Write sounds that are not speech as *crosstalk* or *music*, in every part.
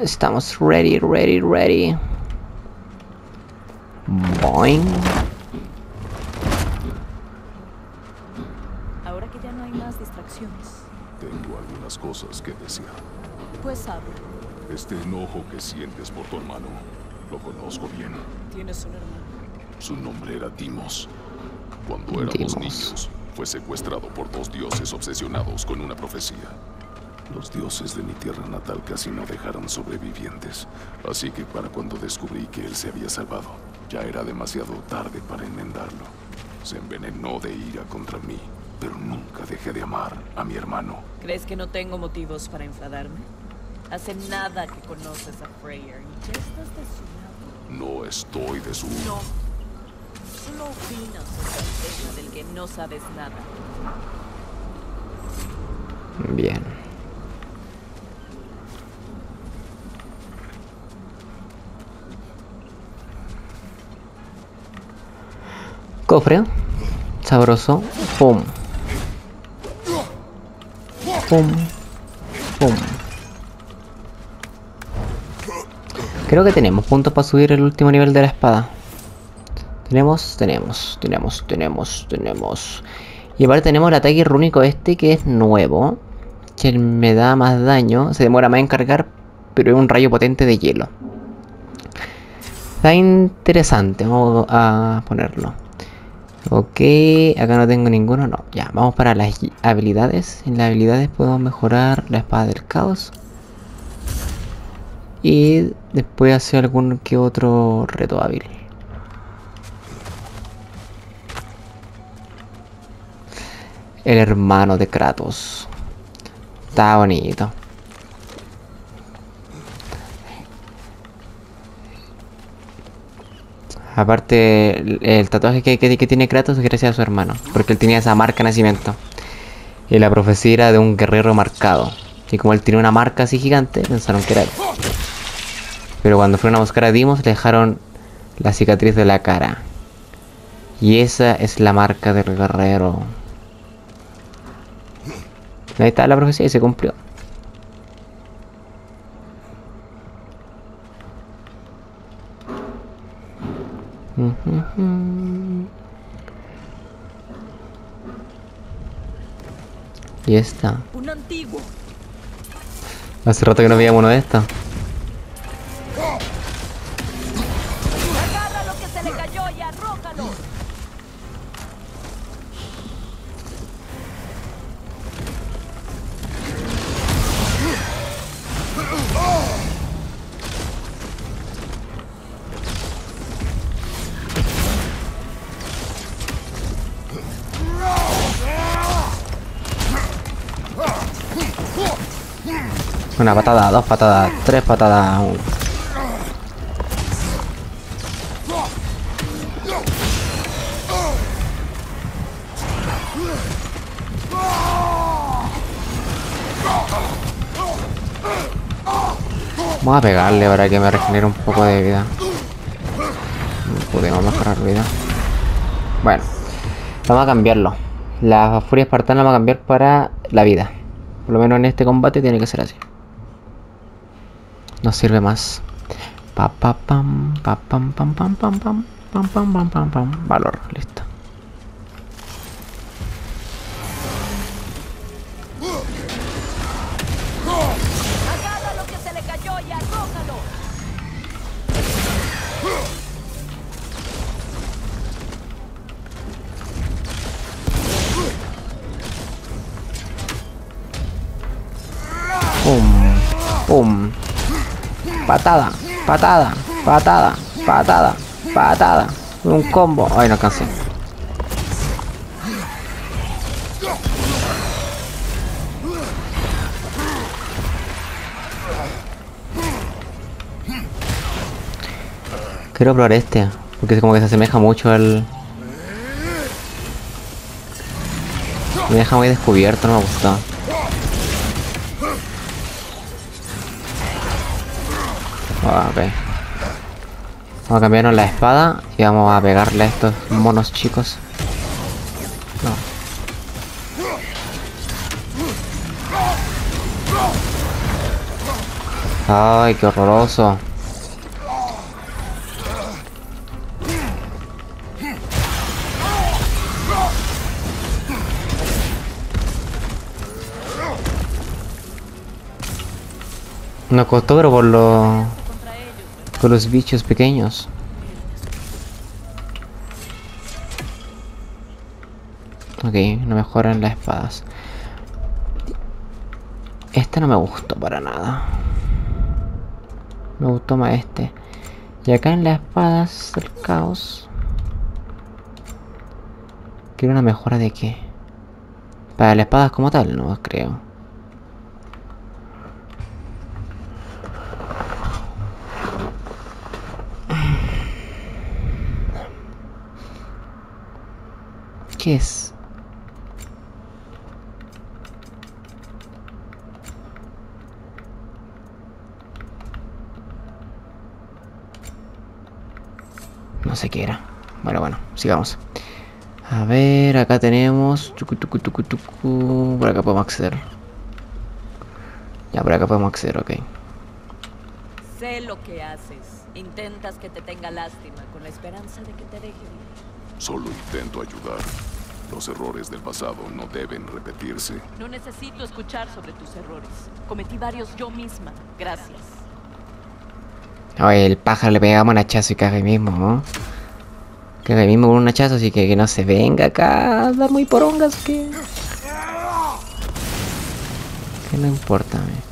Estamos ready, ready, ready. Boing. Ahora que ya no hay más distracciones, Tengo algunas cosas que desear. pues habla. Este enojo que sientes por tu hermano, lo conozco bien. Tienes un hermano. Su nombre era Timos. Cuando éramos niños, fue secuestrado por dos dioses obsesionados con una profecía. Los dioses de mi tierra natal casi no dejaron sobrevivientes, así que para cuando descubrí que él se había salvado, ya era demasiado tarde para enmendarlo. Se envenenó de ira contra mí, pero nunca dejé de amar a mi hermano. ¿Crees que no tengo motivos para enfadarme? Hace nada que conoces a Freyr y ya estás de su lado. No estoy de su... No. Solo opinas sobre el tema del que no sabes nada. Bien. Cofre. Sabroso. Pum. Pum. Pum. Creo que tenemos puntos para subir el último nivel de la espada. Tenemos, tenemos, tenemos, tenemos, tenemos. Y aparte tenemos el ataque rúnico este que es nuevo. Que me da más daño. Se demora más en cargar. Pero es un rayo potente de hielo. Está interesante. Vamos a ponerlo. Ok, acá no tengo ninguno. No, ya, vamos para las habilidades. En las habilidades podemos mejorar la espada del caos. Y después hacer algún que otro reto hábil. El hermano de Kratos. Está bonito. Aparte, el, tatuaje que tiene Kratos es gracias a su hermano. Porque él tenía esa marca de nacimiento. Y la profecía era de un guerrero marcado. Y como él tiene una marca así gigante, pensaron que era él. Pero cuando fueron a buscar a Dimos, le dejaron la cicatriz de la cara. Y esa es la marca del guerrero. Ahí está la profecía y se cumplió. Y esta. Un antiguo. Hace rato que no veíamos uno de estos. Una patada, dos patadas, tres patadas. Vamos a pegarle para que me regenere un poco de vida. Podemos mejorar vida. Bueno, vamos a cambiarlo. La furia espartana vamos a cambiar para la vida. Por lo menos en este combate tiene que ser así. No sirve más. Pa pa pam, pa pam pam pam pam pam pam pam pam pam pam. Valor, listo. Patada, patada, patada, patada, patada. Un combo. Ay, no alcancé. Quiero probar este, porque como que se asemeja mucho al... Me deja muy descubierto, no me gustó. Ok. Vamos a cambiarnos la espada y vamos a pegarle a estos monos chicos. No. Ay, qué horroroso. Nos costó, pero por los... Por los bichos pequeños. Ok, no mejoran las espadas. Este no me gustó para nada. Me gustó más este. Y acá en las espadas del caos. Quiero una mejora de qué? Para las espadas como tal, no creo. No sé qué era. Bueno, bueno, sigamos. A ver, acá tenemos... tucu, tucu, tucu, tucu. Por acá podemos acceder. Ya, por acá podemos acceder, ok. Sé lo que haces. Intentas que te tenga lástima con la esperanza de que te deje vivir. Solo intento ayudar. Los errores del pasado no deben repetirse. No necesito escuchar sobre tus errores. Cometí varios yo misma. Gracias. Oye, el pájaro le pegamos un hachazo y caga ahí mismo, ¿no? Caga ahí mismo con un hachazo, así que que no se venga acá a dar muy porongas, que... Que no importa, me.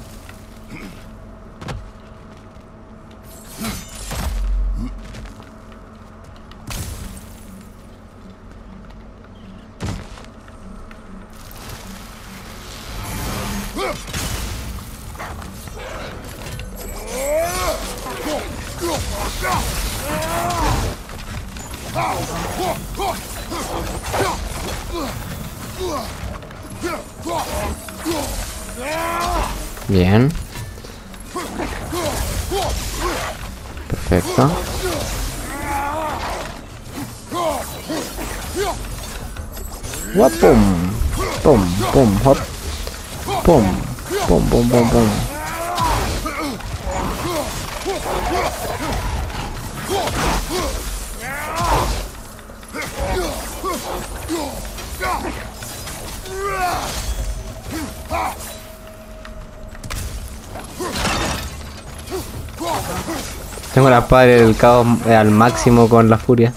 Del caos al máximo con la furia.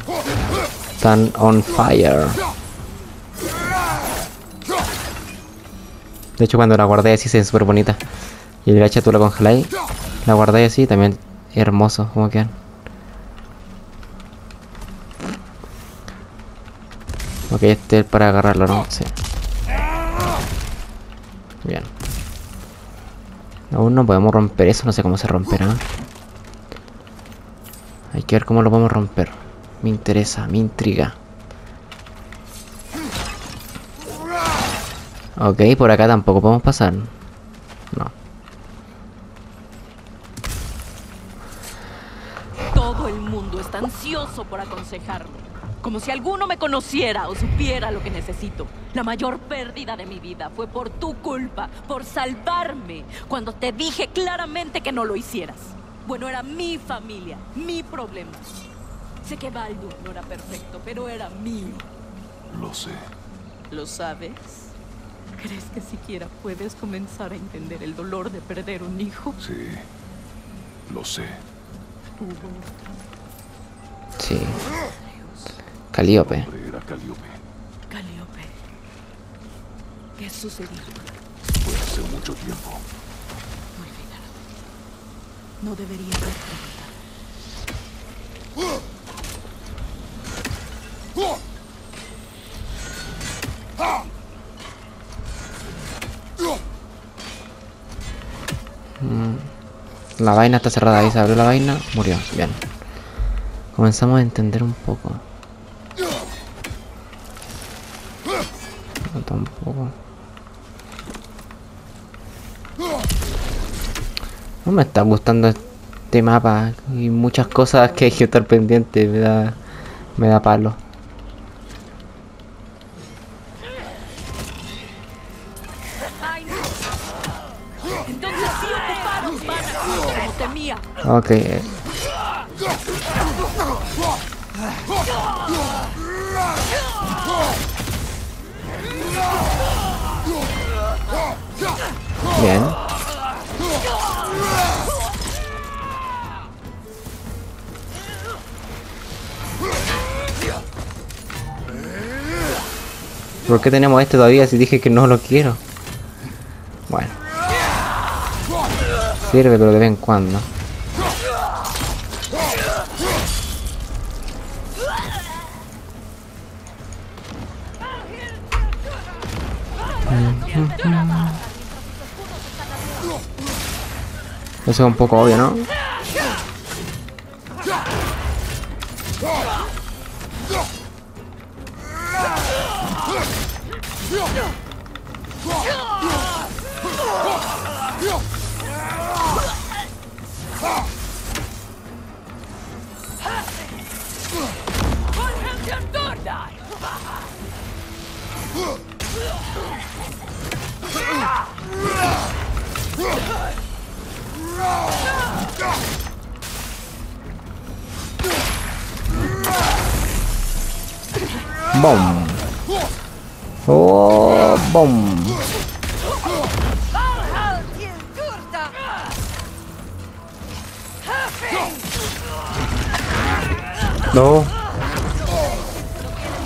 Están on fire. De hecho cuando la guardé así se ve súper bonita. Y el hacha tú la congeláis. La guardé así también hermoso como quedan. Ok, este es para agarrarlo, ¿no? Sí. Bien. Aún no podemos romper eso, no sé cómo se romperá. Que ver cómo lo podemos romper. Me interesa, me intriga. Ok, por acá tampoco podemos pasar. No. Todo el mundo está ansioso por aconsejarme. Como si alguno me conociera o supiera lo que necesito. La mayor pérdida de mi vida fue por tu culpa, por salvarme, cuando te dije claramente que no lo hicieras. Bueno, era mi familia, mi problema. Sé que Baldur no era perfecto, pero era mío. Lo sé. ¿Lo sabes? ¿Crees que siquiera puedes comenzar a entender el dolor de perder un hijo? Sí. Lo sé. Hubo otro. Sí. Calíope. Hombre era Calíope. Calíope. ¿Qué sucedió? Fue hace mucho tiempo. No debería haber preguntado. La vaina está cerrada ahí, se abrió la vaina, murió. Bien. Comenzamos a entender un poco. No tampoco. No me está gustando este mapa y muchas cosas que hay que estar pendiente, me da me da palo. ¡Ay, no! ¿Por qué tenemos este todavía si dije que no lo quiero? Bueno. Sirve pero de vez en cuando. Eso es un poco obvio, ¿no? ¡Oh! ¡Bom! No.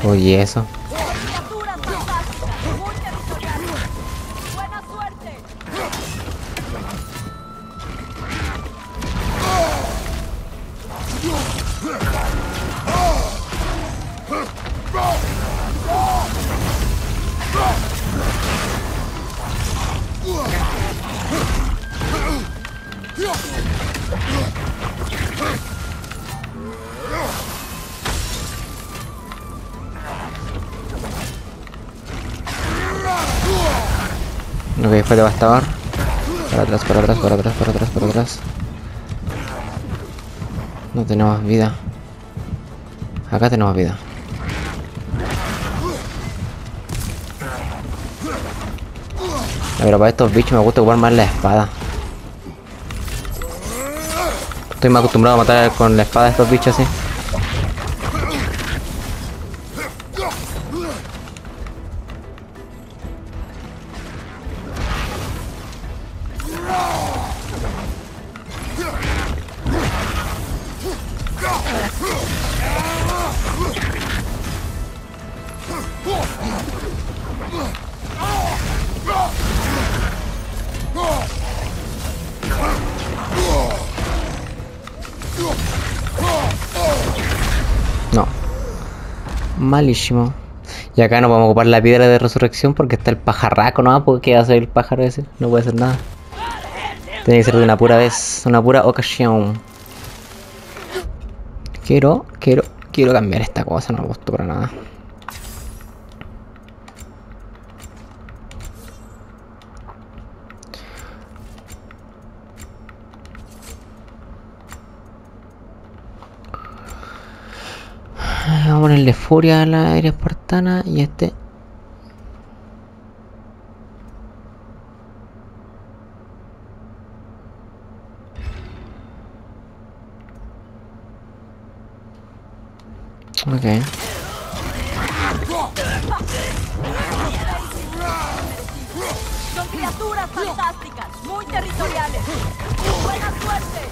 Oye, eso. Devastador. Para atrás, para atrás, para atrás, para atrás, para atrás. No tenemos vida. Acá tenemos vida. Pero para estos bichos me gusta ocupar más la espada. Estoy más acostumbrado a matar con la espada estos bichos así. No. Malísimo. Y acá no podemos ocupar la piedra de resurrección porque está el pajarraco, ¿no? Porque ¿qué va a hacer el pájaro ese? No puede hacer nada. Tiene que ser de una pura vez, una pura ocasión. Quiero, quiero, quiero cambiar esta cosa, no me para nada. Vamos a ponerle furia a la aérea espartana y este. Ok. Son criaturas fantásticas, muy territoriales. Buena suerte.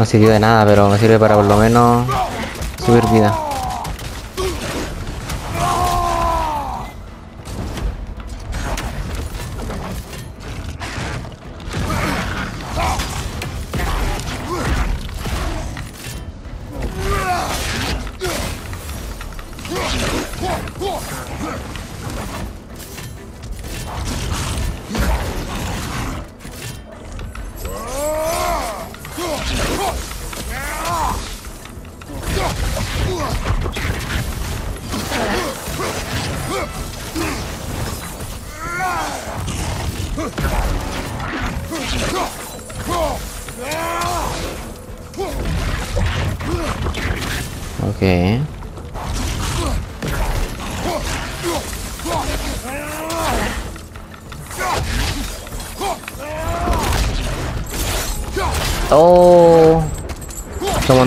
No sirvió de nada, pero me sirve para por lo menos subir vida.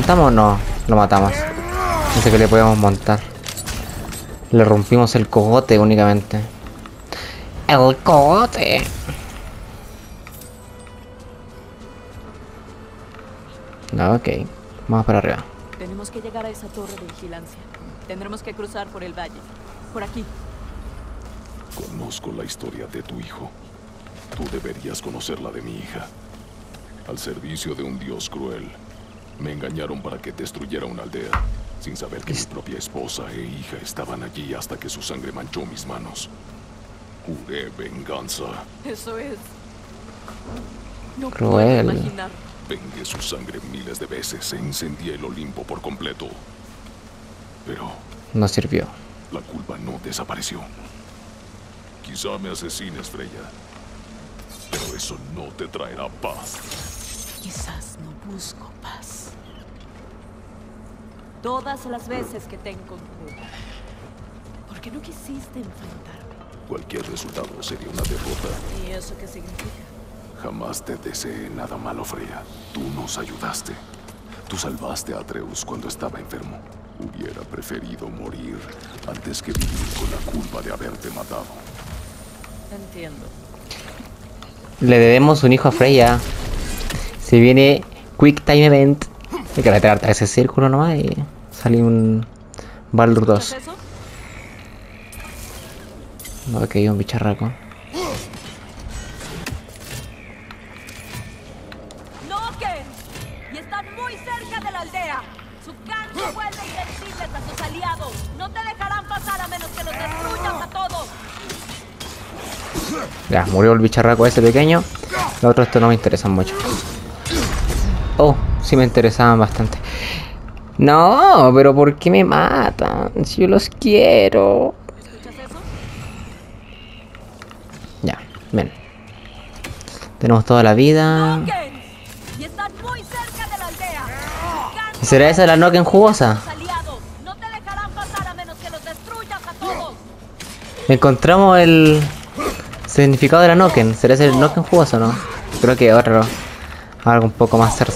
Montamos o no? Lo matamos. No sé qué le podemos montar. Le rompimos el cogote únicamente. El cogote. No, ok. Vamos para arriba. Tenemos que llegar a esa torre de vigilancia. Tendremos que cruzar por el valle. Por aquí. Conozco la historia de tu hijo. Tú deberías conocer la de mi hija. Al servicio de un dios cruel. Me engañaron para que destruyera una aldea, sin saber que mi propia esposa e hija estaban allí hasta que su sangre manchó mis manos. Juré venganza. Eso es. No Cruel. puedo imaginar. Vengué su sangre miles de veces e incendié el Olimpo por completo. Pero No sirvió. la culpa no desapareció. Quizá me asesines, Freya. Pero eso no te traerá paz. Quizás no busco paz. Todas las veces que te encontré. ¿Por qué no quisiste enfrentarme? Cualquier resultado sería una derrota. ¿Y eso qué significa? Jamás te deseé nada malo, Freya. Tú nos ayudaste. Tú salvaste a Atreus cuando estaba enfermo. Hubiera preferido morir antes que vivir con la culpa de haberte matado. Entiendo. Le debemos un hijo a Freya. Se viene Quick Time Event. Hay que retrata ese círculo nomás y sale un Baldur 2. ¿Escuchas eso? Ok, un bicharraco. A a a. Ya, murió el bicharraco ese pequeño. Los otros estos no me interesan mucho. Oh, sí me interesaban bastante. No, pero ¿por qué me matan? Si yo los quiero. Ya, ven. Tenemos toda la vida. ¿Será esa la Noken jugosa? Encontramos el significado de la Noken. ¿Será ese el Noken jugoso o no? Creo que otro. Algo un poco más sexual.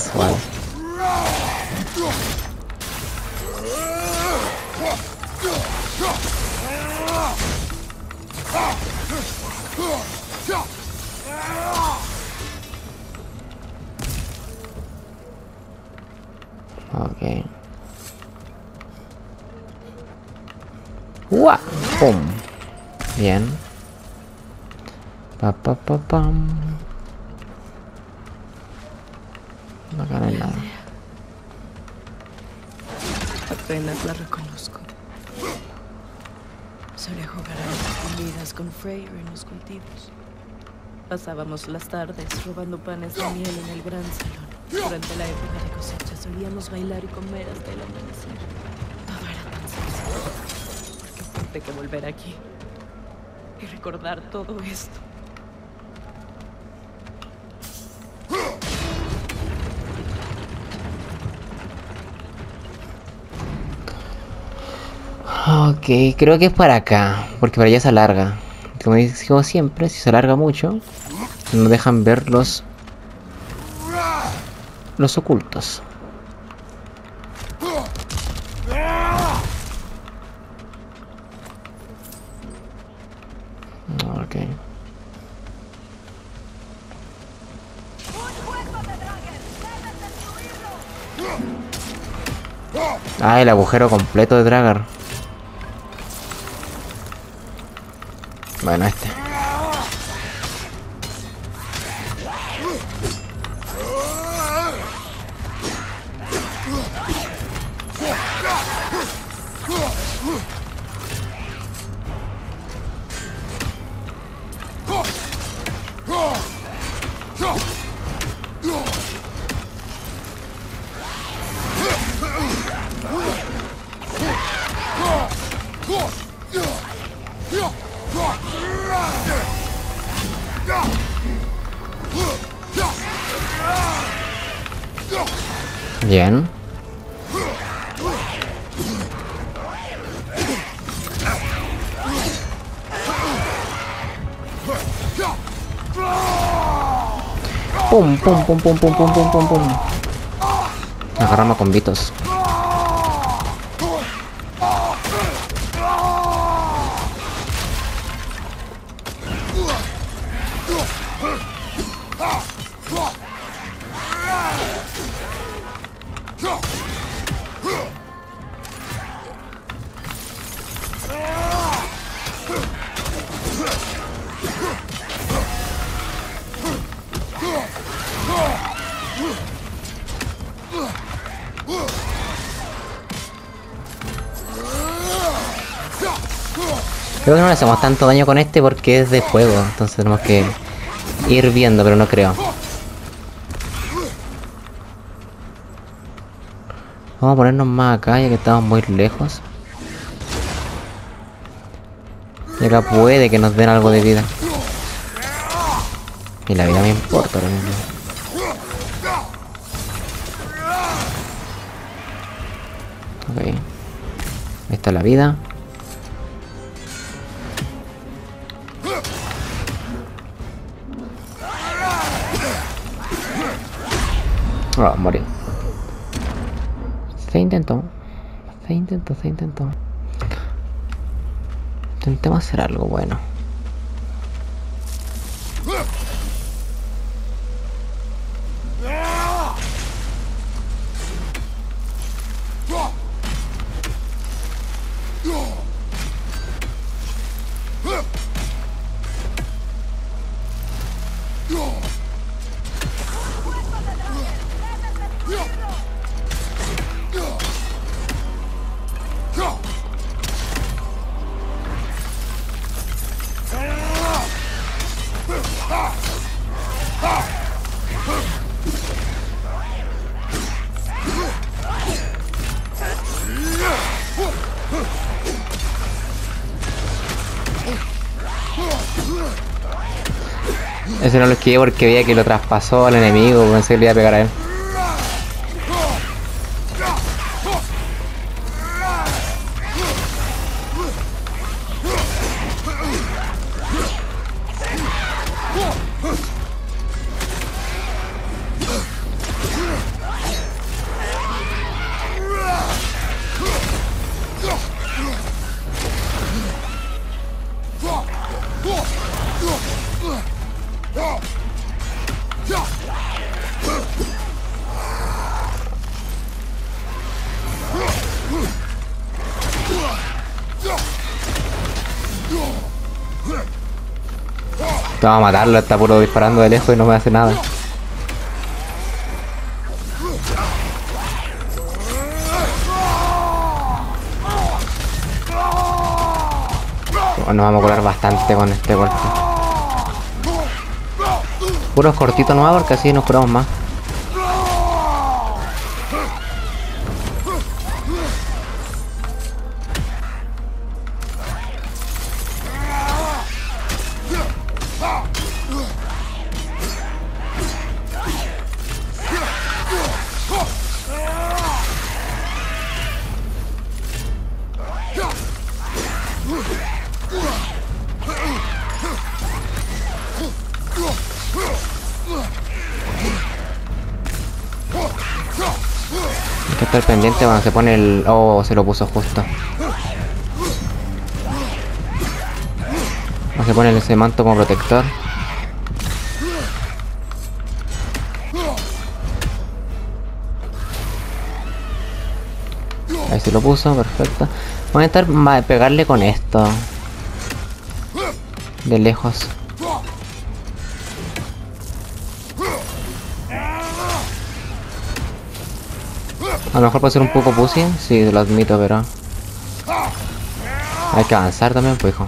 Pasábamos las tardes robando panes de miel en el gran salón. Durante la época de cosecha solíamos bailar y comer hasta el amanecer. Todo era tan sencillo. ¿Por qué tuve que volver aquí? Y recordar todo esto. Ok, creo que es para acá, porque para allá se alarga. Como digo siempre, si se alarga mucho, no dejan ver los, los ocultos. Ah, el agujero completo de Dragar. Bueno, este. pum, pum, pum, pum, pum, pum, pum. Agarramos con vitos. No le hacemos tanto daño con este porque es de fuego, entonces tenemos que ir viendo, pero no creo. Vamos a ponernos más acá ya que estamos muy lejos. Y acá puede que nos den algo de vida. Y la vida me importa ahora mismo. Ok. Ahí está la vida. Ah, morí. Se intentó. Se intentó, se intentó. Intentemos hacer algo bueno. Ese no lo esquivé porque veía que lo traspasó al enemigo, pensé que le iba a pegar a él. Vamos a matarlo, está puro disparando de lejos y no me hace nada. Nos vamos a curar bastante con este golpe. Puros cortitos nomás porque así nos curamos más. Estar pendiente cuando se pone el... Oh, se lo puso justo. Cuando se pone ese manto como protector. Ahí se lo puso, perfecto. Voy a intentar pegarle con esto. De lejos. A lo mejor puede ser un poco pussy, sí, lo admito, pero... Hay que avanzar también, pues, hijo.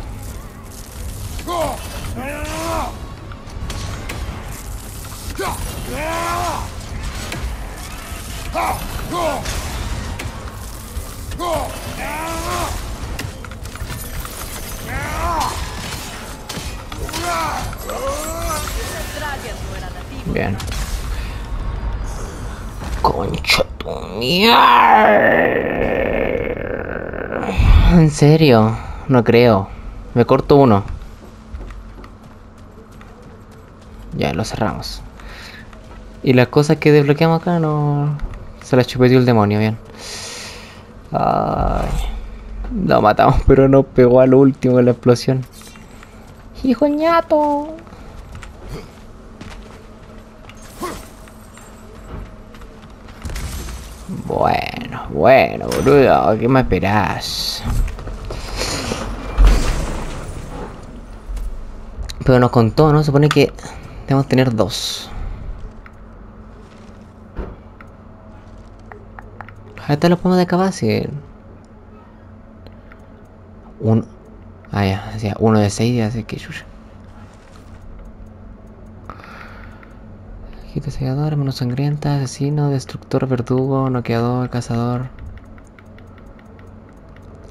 En serio, no creo. Me corto uno. Ya, lo cerramos. Y las cosas que desbloqueamos acá no... Se las chupeteó el demonio, bien. Ay. Lo matamos, pero nos pegó al último en la explosión. ¡Hijo ñato! Bueno, bueno, boludo, ¿qué me esperás? Pero nos contó, ¿no? Supone que debemos tener dos. Ahorita lo podemos de acabar si... Un... Ah, ya, decía uno de seis, ya sé que chucha. Segador, mano sangrienta, asesino, destructor, verdugo, noqueador, cazador.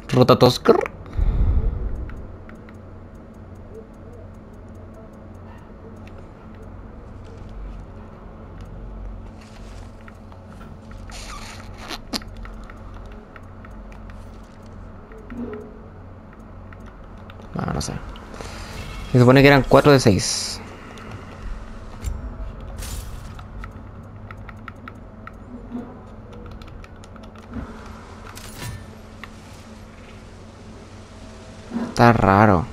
Rotatoskr. Ah, no sé. Se supone que eran 4 de 6. Está raro.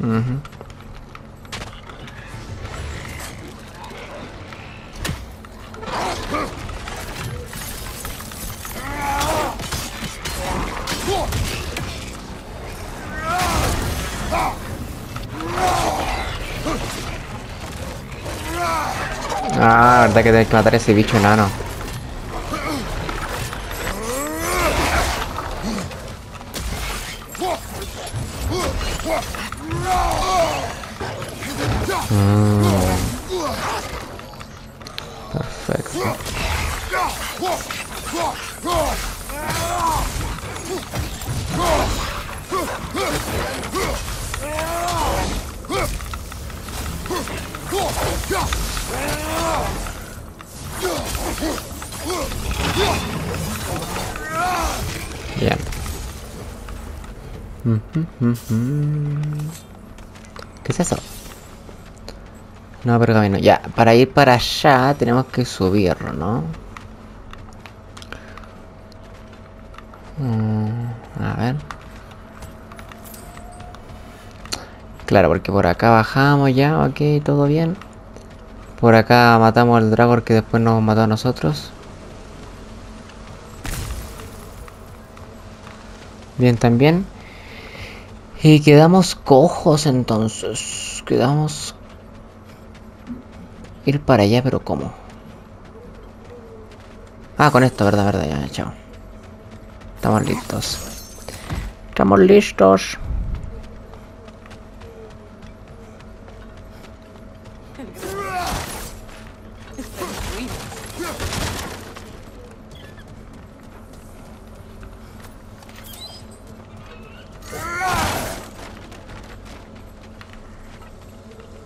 Ujú. Ah, verdad que tenés que matar a ese bicho enano. Bien. ¿Qué es eso? No, pergamino. Ya, para ir para allá tenemos que subir, ¿no? Mm, a ver. Claro, porque por acá bajamos ya, ok, todo bien. Por acá matamos al dragón que después nos mató a nosotros. Bien, también. Y quedamos cojos entonces. Quedamos... Ir para allá, pero ¿cómo? Ah, con esto, verdad, verdad, ya, chao. Estamos listos. Estamos listos.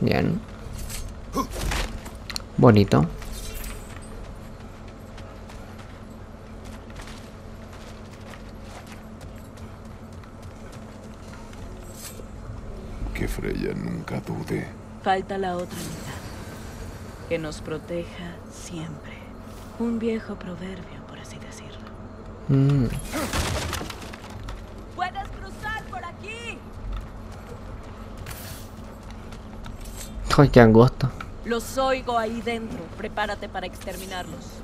Bien. Bonito. Que Freya nunca dude. Falta la otra mitad. Que nos proteja siempre. Un viejo proverbio, por así decirlo. Mm. ¡Puedes cruzar por aquí! Ay, qué angosto. Los oigo ahí dentro. Prepárate para exterminarlos.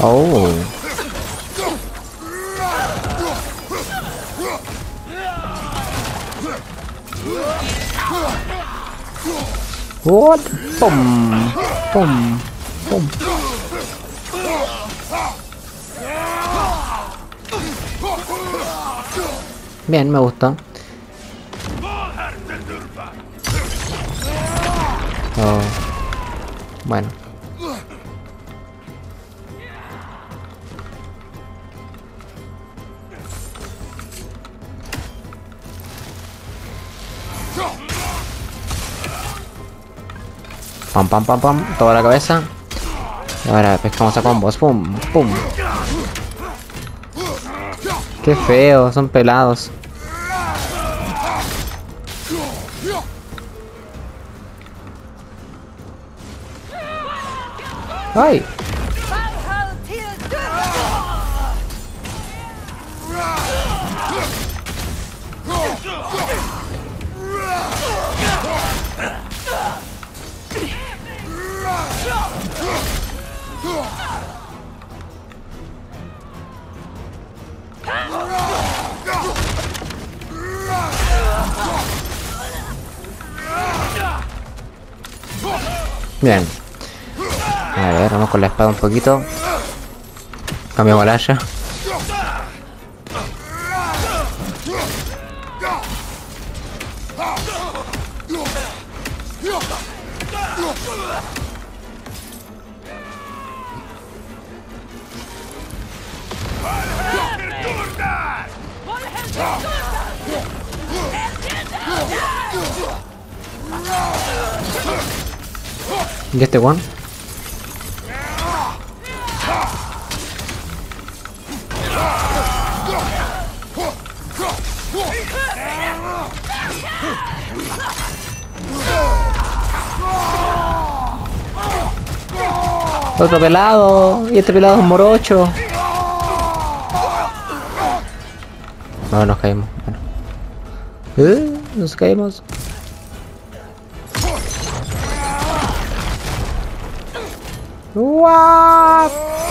Oh. What? Pum. Pum. Pum. Bien, me gusta. Oh. Bueno. Pam, pam, pam. Toda la cabeza. Y ahora pescamos a combos. Pum, pum. Qué feo, son pelados. ¡Ay! Bien. A ver, vamos con la espada un poquito. Cambiamos la haya. Este one? Otro pelado. Y este pelado es morocho. No, nos caímos. Bueno. ¿Eh? Nos caímos.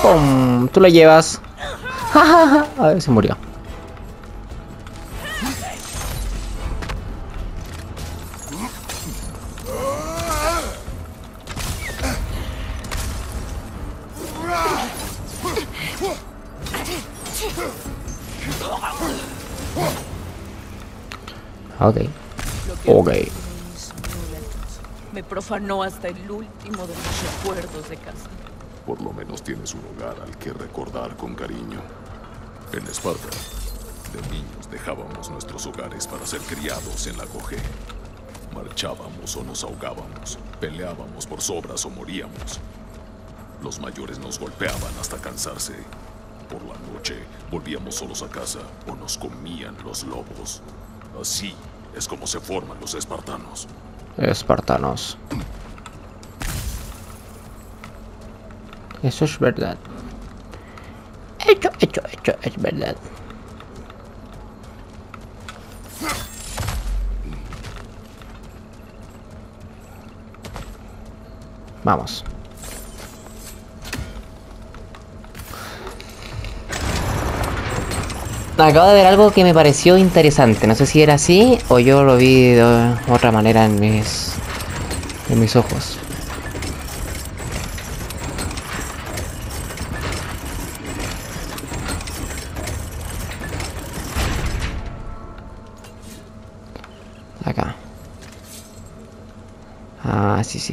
¡Pum! Tú lo llevas. A ver, se murió. Ok. Ok. Me profanó hasta el último de mis recuerdos de casa. Por lo menos tienes un hogar al que recordar con cariño. En Esparta, de niños dejábamos nuestros hogares para ser criados en la coge. Marchábamos o nos ahogábamos, peleábamos por sobras o moríamos. Los mayores nos golpeaban hasta cansarse. Por la noche volvíamos solos a casa o nos comían los lobos. Así es como se forman los espartanos. Espartanos. Eso es verdad. Hecho, hecho, hecho, es verdad. Vamos. Acabo de ver algo que me pareció interesante. No sé si era así o yo lo vi de otra manera en mis en mis ojos.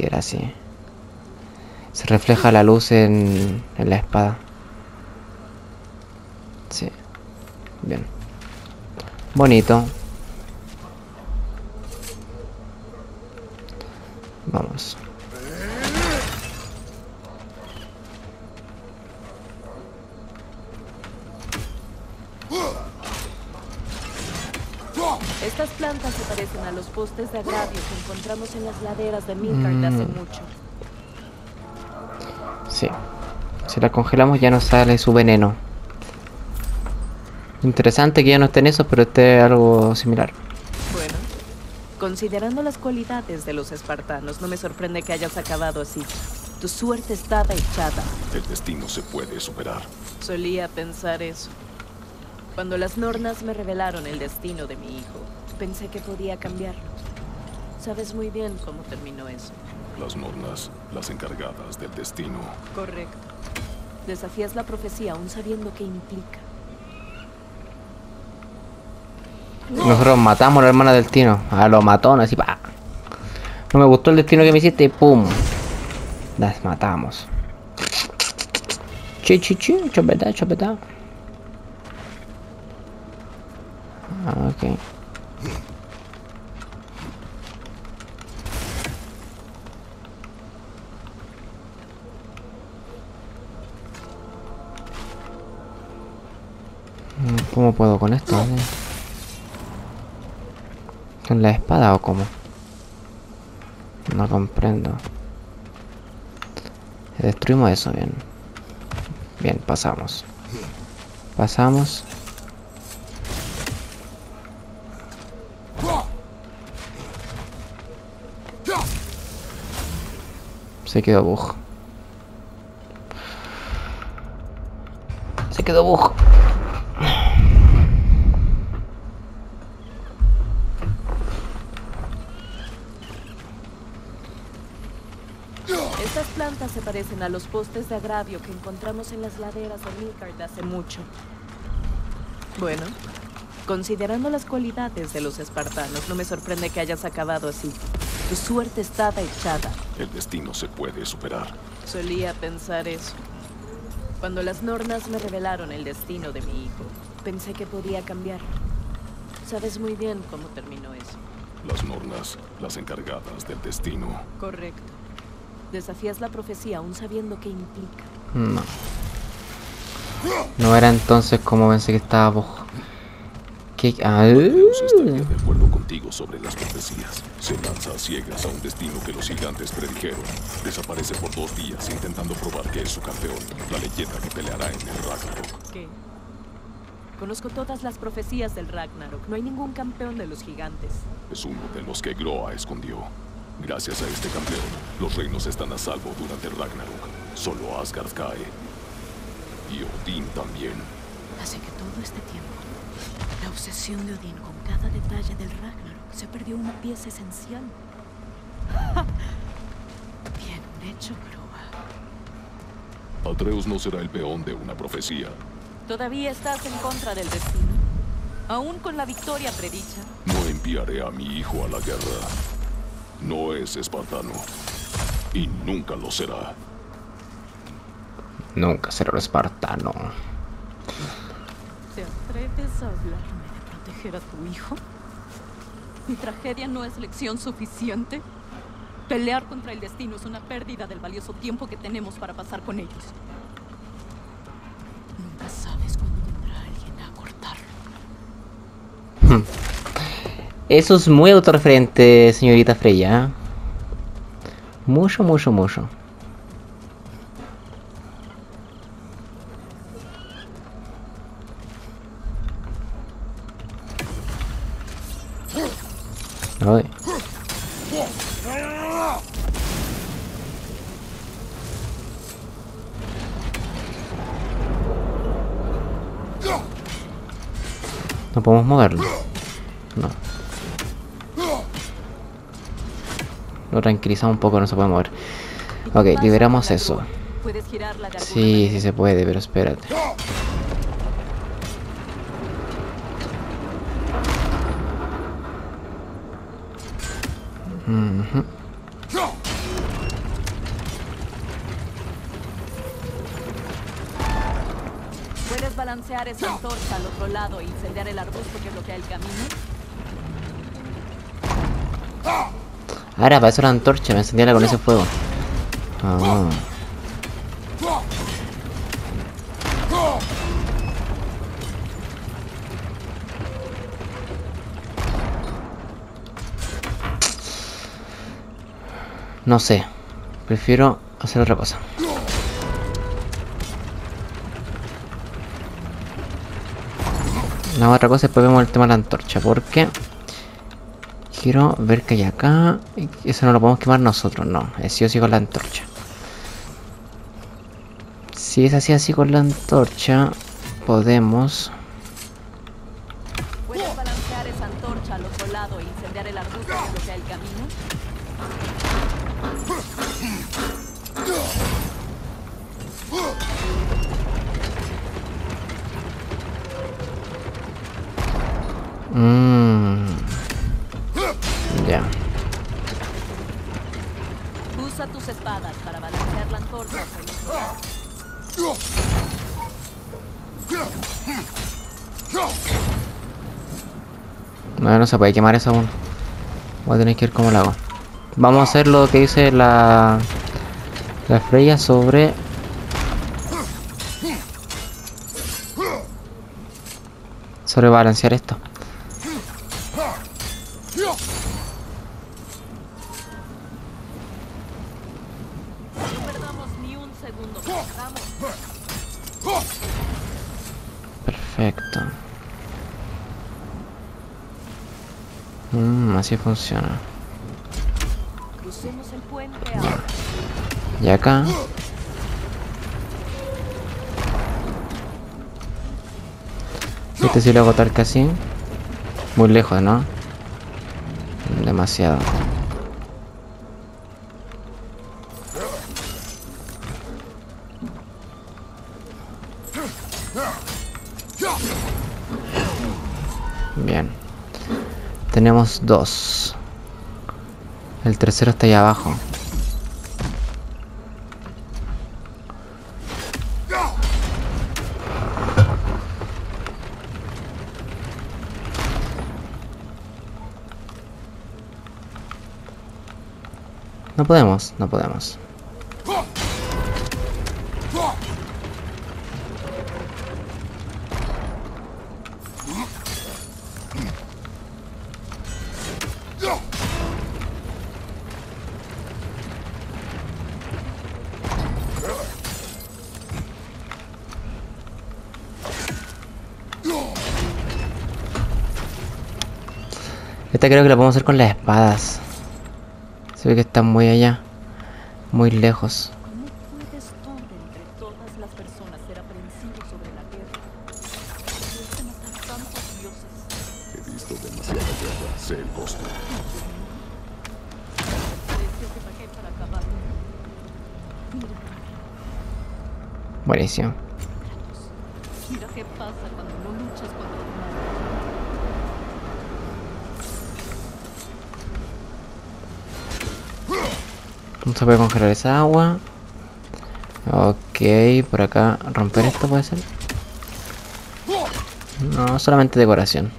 Era así. Se refleja la luz en, en la espada. Sí. Bien. Bonito. Vamos. Estas plantas se parecen a los postes de agravio que encontramos en las laderas de Midgard hace Mm. mucho. Sí. Si la congelamos ya nos sale su veneno. Interesante que ya no estén esos, pero este es algo similar. Bueno, considerando las cualidades de los espartanos, no me sorprende que hayas acabado así. Tu suerte está echada. El destino se puede superar. Solía pensar eso. Cuando las nornas me revelaron el destino de mi hijo, pensé que podía cambiarlo. Sabes muy bien cómo terminó eso. Las nornas, las encargadas del destino. Correcto. Desafías la profecía aún sabiendo qué implica. Nosotros matamos a la hermana del Tino. A los matones así, pa. No me gustó el destino que me hiciste, ¡pum! Las matamos. Chi, chi, chi, chopeta, chopeta. Ah, ok. ¿Cómo puedo con esto? eh? ¿Con la espada o cómo? No comprendo. Destruimos eso, bien. Bien, pasamos. Pasamos. Se quedó bug. Se quedó bug. Plantas se parecen a los postes de agravio que encontramos en las laderas de Midgard hace mucho. Bueno, considerando las cualidades de los espartanos, no me sorprende que hayas acabado así. Tu suerte estaba echada. El destino se puede superar. Solía pensar eso. Cuando las nornas me revelaron el destino de mi hijo, pensé que podía cambiar. Sabes muy bien cómo terminó eso. Las nornas, las encargadas del destino. Correcto. Desafías la profecía aún sabiendo qué implica. No. No era entonces como pensé que estaba bug. ¿Qué? Ah, estaría de acuerdo contigo sobre las profecías. Se lanza a ciegas a un destino que los gigantes predijeron. Desaparece por dos días intentando probar que es su campeón, la leyenda que peleará en el Ragnarok. ¿Qué? Conozco todas las profecías del Ragnarok. No hay ningún campeón de los gigantes. Es uno de los que Groa escondió. Gracias a este campeón, los reinos están a salvo durante Ragnarok. Solo Asgard cae. Y Odín también. Hace que todo este tiempo, la obsesión de Odín con cada detalle del Ragnarok se perdió una pieza esencial. *laughs* Bien hecho, Groa. Atreus no será el peón de una profecía. ¿Todavía estás en contra del destino? Aún con la victoria predicha. No enviaré a mi hijo a la guerra. No es espartano. Y nunca lo será. Nunca será un espartano. ¿Te atreves a hablarme de proteger a tu hijo? ¿Mi tragedia no es lección suficiente? Pelear contra el destino es una pérdida del valioso tiempo que tenemos para pasar con ellos. Nunca sabes cuándo vendrá alguien a cortarlo. Eso es muy autorreferente, señorita Freya. ¿eh? Mucho, mucho, mucho. Ay. No podemos moverlo. Tranquilizamos un poco, no se puede mover. ¿Y qué Ok, liberamos eso. Sí, sí se puede, pero espérate. ¿Puedes balancear esa antorcha al otro lado e incendiar el arbusto que bloquea el camino? Ahora, para eso la antorcha, me encendía con ese fuego. Ah. No sé. Prefiero hacer otra cosa. La otra cosa después vemos el tema de la antorcha. Porque quiero ver que hay acá. Eso no lo podemos quemar nosotros, no. Es sí o sí con la antorcha. Si es así así con la antorcha, podemos. No, se puede quemar eso aún. Voy a tener que ver cómo lo hago. Vamos a hacer lo que dice la... La Freya sobre... Sobre balancear esto. Perfecto. Mmm, así funciona. Ahora. Y acá. Este sí lo hago tal casi. Muy lejos, ¿no? Demasiado. Tenemos dos. El tercero está ahí abajo. No podemos, no podemos. Esta creo que la podemos hacer con las espadas. Se ve que está muy allá. Muy lejos. Buenísimo. mira qué pasa cuando no luchas contra tu madre. No se puede congelar esa agua. Ok, por acá romper esto puede ser. No, solamente decoración.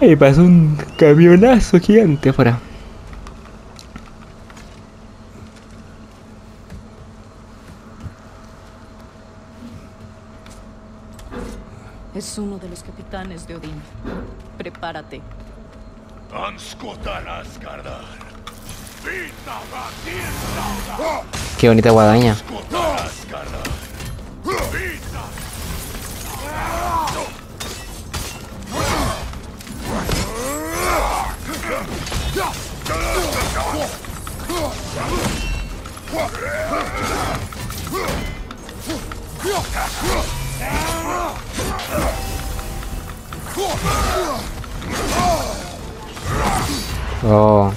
Ay, pasó un camionazo gigante afuera. Es uno de los capitanes de Odín. Prepárate. Qué bonita guadaña. Oh.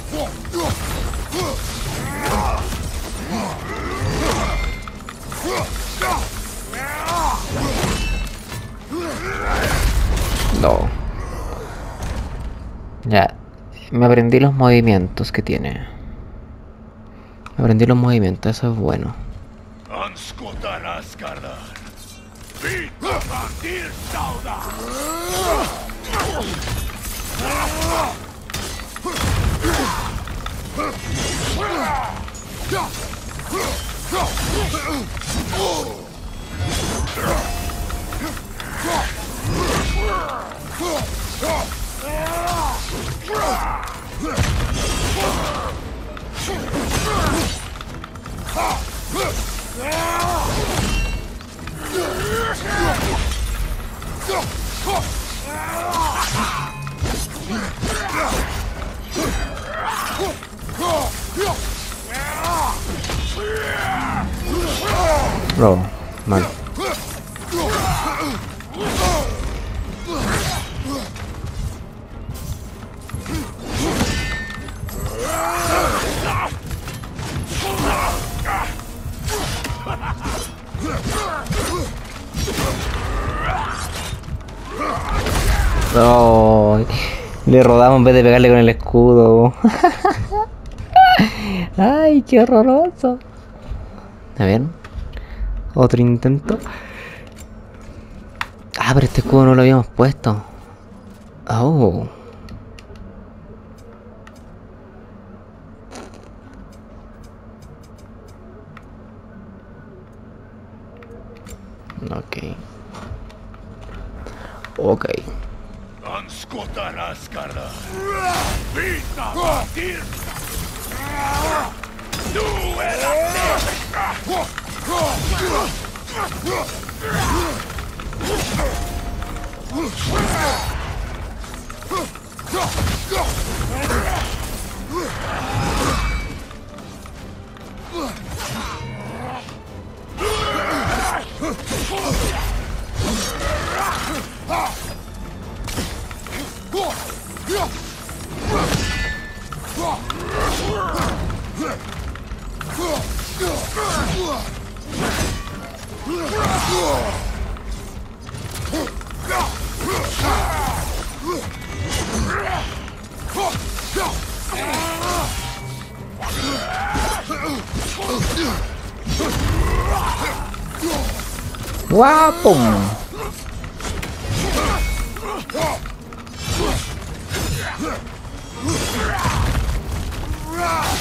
No. Ya. Me aprendí los movimientos que tiene. Me aprendí los movimientos, eso es bueno. Go! Vandir Sauda. Oh, mal. Oh, le rodamos en vez de pegarle con el escudo. *laughs* Ay, qué horroroso. A ver. Otro intento. Ah, pero este escudo no lo habíamos puesto. Oh. Ok. Ok. Anskotare askara! Vita tirta! Du är Ah! 哇！嘣！Yeah!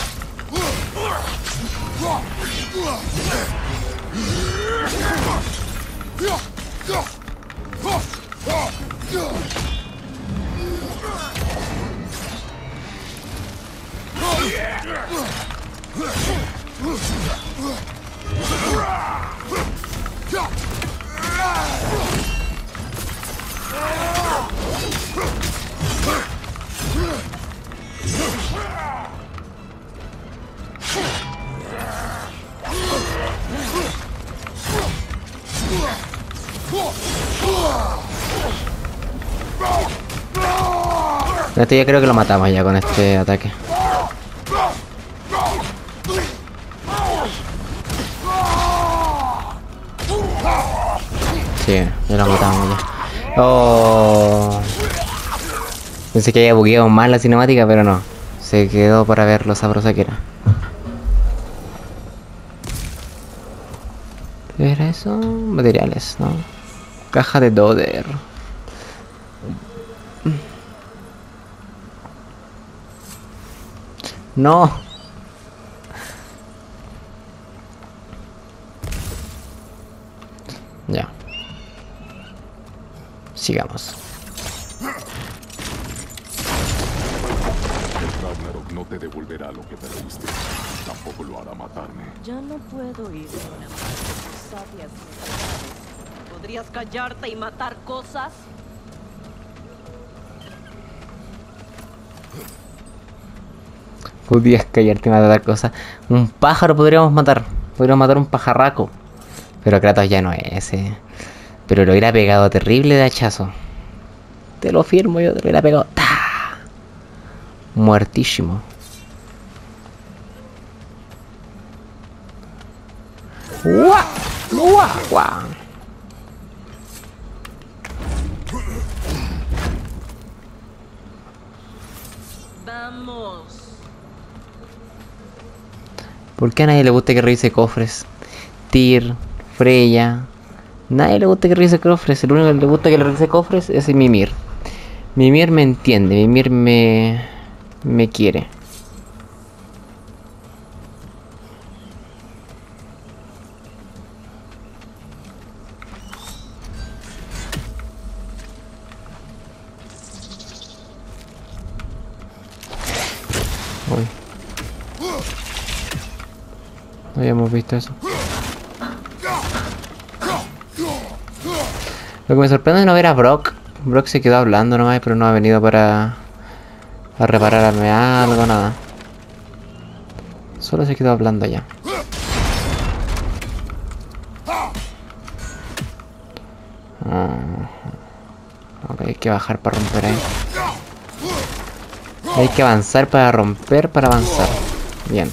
Este ya creo que lo matamos ya con este ataque. Sí, ya lo matamos ya. Oh. Pensé que había bugueado más la cinemática, pero no. Se quedó para ver lo sabrosa que era. ¿Qué era eso? Materiales, ¿no? Caja de Doder. No. Ya. Sigamos. El Ragnarok no te devolverá lo que perdiste. Tampoco lo hará matarme. Ya no puedo ir. ¿Podrías callarte y matar cosas? Podrías callarte y matar cosas. Un pájaro podríamos matar. Podríamos matar un pajarraco. Pero Kratos ya no es ese. Pero lo hubiera pegado terrible de hachazo. Te lo firmo yo, te lo hubiera pegado. ¡Ta! Muertísimo. ¡Guau! ¡Guau! Vamos. ¿Por qué a nadie le gusta que revise cofres? Tyr, Freya. Nadie le gusta que revise cofres. El único que le gusta que le revise cofres es Mimir. Mimir me entiende, Mimir me. me quiere. Visto eso. Lo que me sorprende es no ver a Brock. Brock se quedó hablando nomás, pero no ha venido para... A repararme algo, nada. Solo se quedó hablando ya. Ah. Ok, hay que bajar para romper ahí. Hay que avanzar para romper, para avanzar. Bien.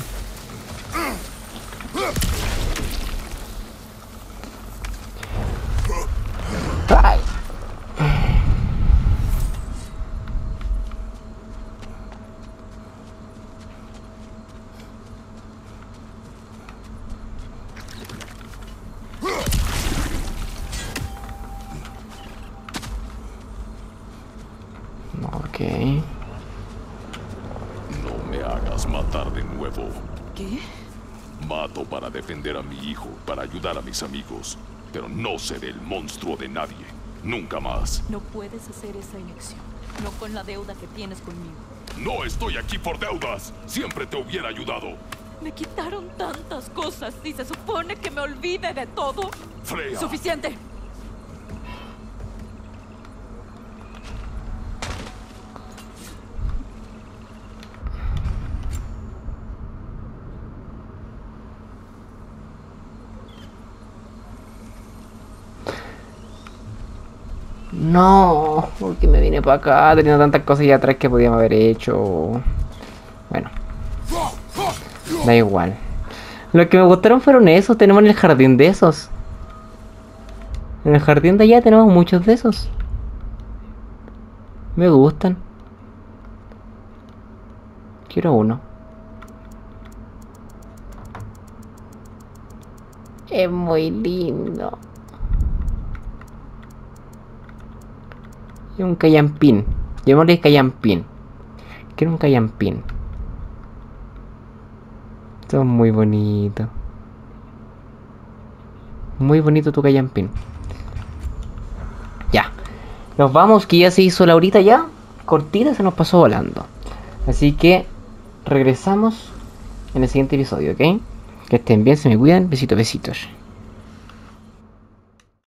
Hagas matar de nuevo. ¿Qué? Mato para defender a mi hijo, para ayudar a mis amigos. Pero no seré el monstruo de nadie. Nunca más. No puedes hacer esa elección. No con la deuda que tienes conmigo. No estoy aquí por deudas. Siempre te hubiera ayudado. Me quitaron tantas cosas y se supone que me olvide de todo. Freya. Suficiente. No, porque me vine para acá teniendo tantas cosas ya atrás que podíamos haber hecho. Bueno, da igual. Lo que me gustaron fueron esos, tenemos en el jardín de esos. En el jardín de allá tenemos muchos de esos. Me gustan. Quiero uno. Es muy lindo. Y un callampín. Llamémosle callampín. Quiero un callampín. Son muy bonito. Muy bonito tu callampín. Ya. Nos vamos, que ya se hizo la horita ya. Cortita se nos pasó volando. Así que regresamos en el siguiente episodio, ¿ok? Que estén bien, se me cuidan. Besitos, besitos.